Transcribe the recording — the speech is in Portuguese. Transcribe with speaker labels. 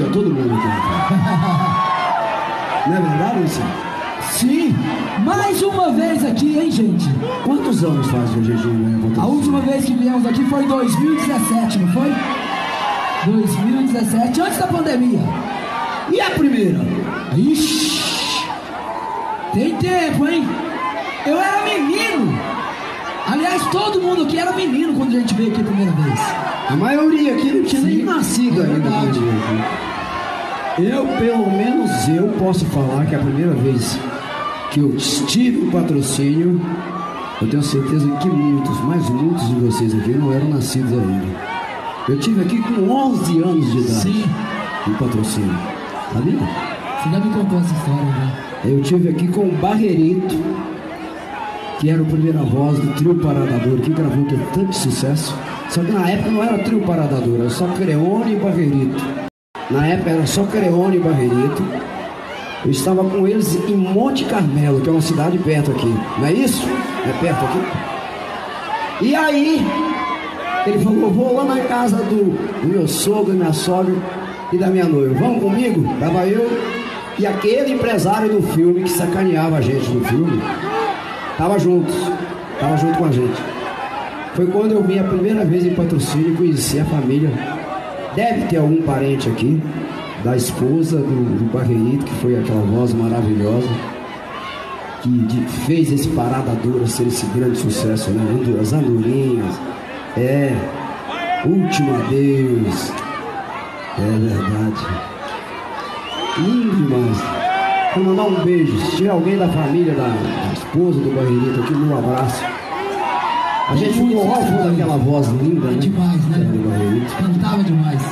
Speaker 1: aqui, ó, todo mundo aqui. Não é verdade, Luciano?
Speaker 2: Sim, mais uma vez aqui, hein, gente?
Speaker 1: Quantos anos faz o jejum, né?
Speaker 2: A última vez que viemos aqui foi em 2017, não foi? 2017, antes da pandemia.
Speaker 1: E a primeira?
Speaker 2: Ixi, tem tempo, hein? Eu era menino. Aliás, todo mundo aqui era menino quando a gente veio aqui a primeira vez.
Speaker 1: A maioria aqui não tinha nem
Speaker 2: Sim,
Speaker 1: nascido
Speaker 2: é
Speaker 1: ainda.
Speaker 2: verdade.
Speaker 1: quando veio aqui. Eu, pelo menos eu, posso falar que a primeira vez que eu tive um patrocínio, eu tenho certeza que muitos, mas muitos de vocês aqui não eram nascidos ainda. Eu tive aqui com 11 anos de idade
Speaker 2: Sim,
Speaker 1: um patrocínio. Sabia?
Speaker 2: você já me contou essa história, né?
Speaker 1: Eu tive aqui com o Barrerito, que era o primeira voz do trio Paradador, que gravou com tanto sucesso. Só que na época não era trio Paradador, era só Creone e Barrerito. Na época era só Creone e Barrerito. Eu estava com eles em Monte Carmelo, que é uma cidade perto aqui. Não é isso? É perto aqui? E aí, ele falou, vou lá na casa do, do meu sogro, minha sogra e da minha noiva. Vamos comigo? Tava eu e aquele empresário do filme que sacaneava a gente no filme. Tava juntos. Tava junto com a gente. Foi quando eu vim a primeira vez em patrocínio e conheci a família. Deve ter algum parente aqui, da esposa do, do que foi aquela voz maravilhosa, que de- fez esse Parada Dura ser esse grande sucesso, né? As andorinhas, é, Último Adeus, é verdade. Lindo demais. Vou mandar um beijo. Se tiver alguém da família, da, da esposa do Barreirito aqui, meu abraço. A gente ficou órfão daquela voz linda,
Speaker 2: É
Speaker 1: né?
Speaker 2: demais, né? Cantava demais.